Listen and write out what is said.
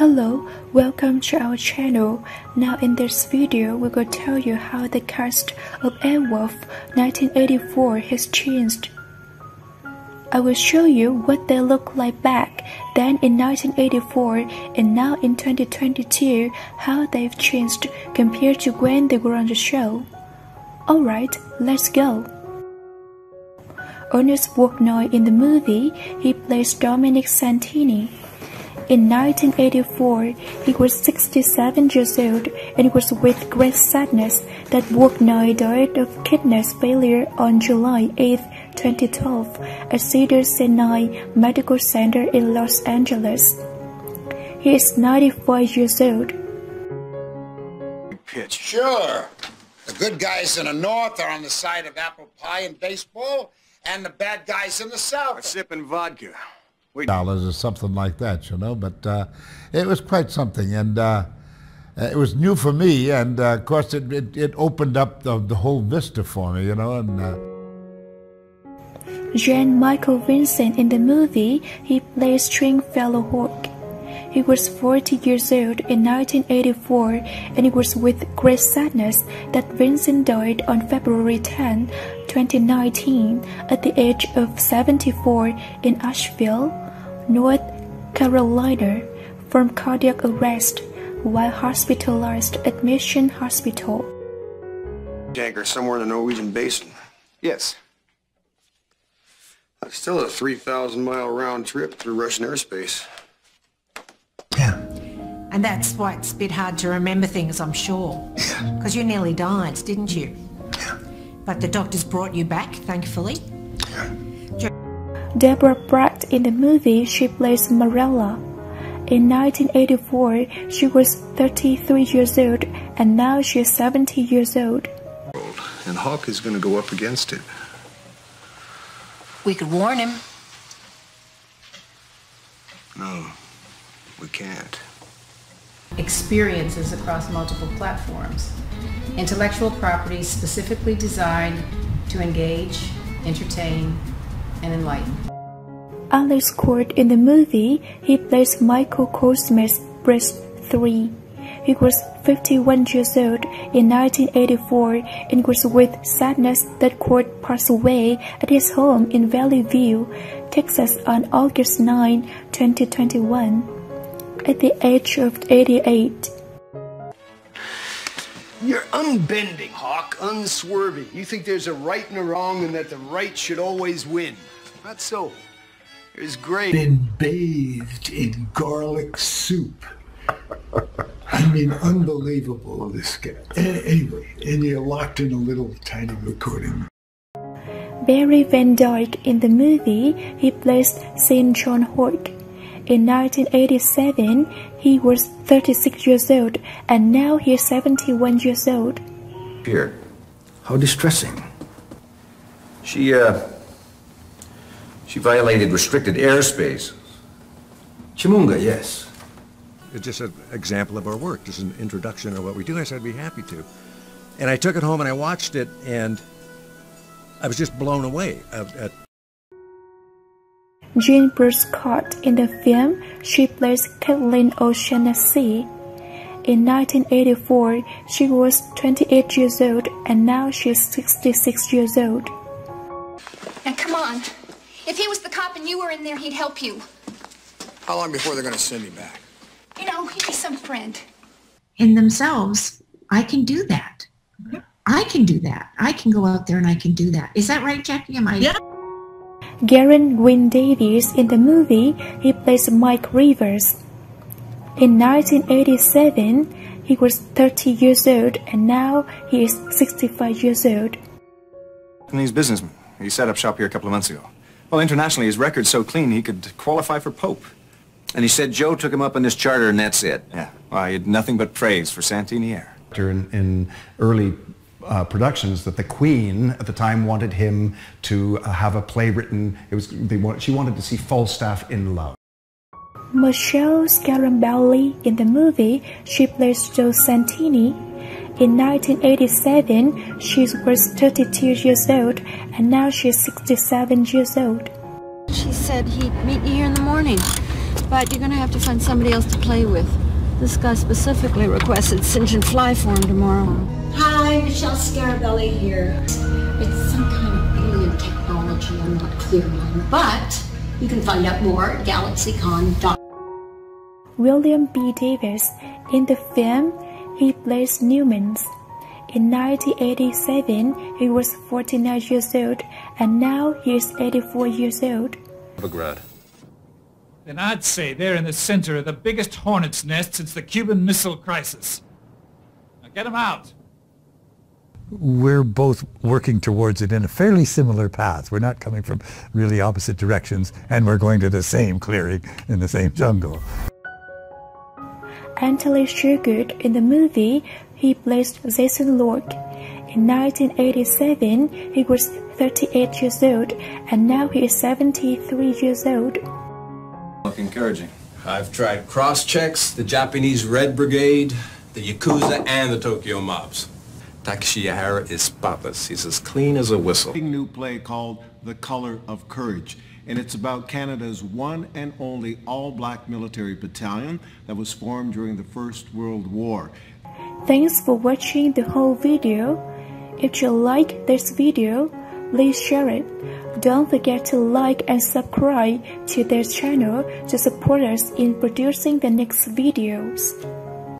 Hello, welcome to our channel. Now in this video, we will tell you how the cast of Airwolf 1984 has changed. I will show you what they look like back then in 1984 and now in 2022 how they've changed compared to when they were on the show. Alright, let's go. Ernest Borgnine in the movie, he plays Dominic Santini. In 1984, he was 67 years old and it was with great sadness that Borgnine died of kidney failure on July 8, 2012 at Cedars-Sinai Medical Center in Los Angeles. He is 95 years old. Pitch. Sure. The good guys in the north are on the side of apple pie and baseball, and the bad guys in the south are sipping vodka. We dollars or something like that, you know. But uh, it was quite something, and uh, it was new for me. And uh, of course, it, it, it opened up the, the whole vista for me, you know. And uh, Jan Michael Vincent in the movie, he plays Stringfellow Hawk. He was 40 years old in 1984 and it was with great sadness that Vincent died on February 10, 2019 at the age of 74 in Asheville, North Carolina from cardiac arrest while hospitalized at Mission Hospital. tanker somewhere in the Norwegian basin. Yes. That's still a 3,000 mile round trip through Russian airspace. Yeah. And that's why it's a bit hard to remember things, I'm sure. Yeah. Because you nearly died, didn't you? Yeah. But the doctors brought you back, thankfully. Deborah Pratt in the movie, she plays Marella. In 1984, she was 33 years old and now she is 70 years old. And Hawk is going to go up against it. We could warn him. No, we can't. experiences across multiple platforms. Intellectual property specifically designed to engage, entertain, and enlighten. Alex Cord in the movie, he plays Michael Coldsmith Briggs 3. He was 51 years old in 1984 and was with sadness that Cord passed away at his home in Valley View, Texas on August 9, 2021, at the age of 88. You're unbending, Hawk, unswerving. You think there's a right and a wrong and that the right should always win. Not so. There's great. been bathed in garlic soup. I mean, unbelievable, this guy. Anyway, and you're locked in a little tiny recording. Barry Van Dyke in the movie, he plays St. John Hawk. In 1987, he was 36 years old and now he's 71 years old. Pierre, how distressing. She, uh, she violated restricted airspace. Chimunga, yes. It's just an example of our work, just an introduction of what we do. I said I'd be happy to. And I took it home and I watched it and I was just blown away at, at Jean Bruce Scott in the film, she plays Kathleen O'Shaughnessy. In 1984, she was 28 years old and now she is 66 years old. Now, come on. If he was the cop and you were in there, he'd help you. How long before they're going to send me back? You know, he'd be some friend. In themselves, I can do that. I can do that. I can go out there and I can do that. Is that right, Jackie? Am I? Yeah. Geraint Wyn Davies in the movie, he plays Mike Rivers. In 1987, he was 30 years old and now he is 65 years old. And he's a businessman. He set up shop here a couple of months ago. Well, internationally, his record's so clean he could qualify for Pope. And he said Joe took him up on this charter and that's it. Yeah. Well, he had nothing but praise for Santini Air. in, in early uh, productions that the Queen at the time wanted him to uh, have a play written. It was they want, she wanted to see Falstaff in love. Michelle Scarabelli in the movie, she plays Joe Santini. In 1987, she was 32 years old and now she is 67 years old. She said he'd meet you here in the morning. But you're going to have to find somebody else to play with. This guy specifically requested Singe and Fly for him tomorrow. Hi, Michelle Scarabelli here. It's some kind of alien technology I'm not clear on, but you can find out more at galaxycon.com. William B. Davis. In the film, he plays Newmans. In 1987, he was 49 years old, and now he is 84 years old. Begrad. Then I'd say they're in the center of the biggest hornet's nest since the Cuban Missile Crisis. Now get them out. we're both working towards it in a fairly similar path. We're not coming from really opposite directions, and we're going to the same clearing in the same jungle. Anthony Sherwood in the movie, he plays Jason Locke. In 1987, he was 38 years old, and now he is 73 years old. Look encouraging. I've tried cross-checks, the Japanese Red Brigade, the Yakuza, and the Tokyo mobs. Takeshi Yahara is spotless. He's as clean as a whistle. new play called The Color of Courage. And it's about Canada's one and only all-black military battalion that was formed during the First World War. Thanks for watching the whole video. If you like this video, please share it. Don't forget to like and subscribe to their channel to support us in producing the next videos.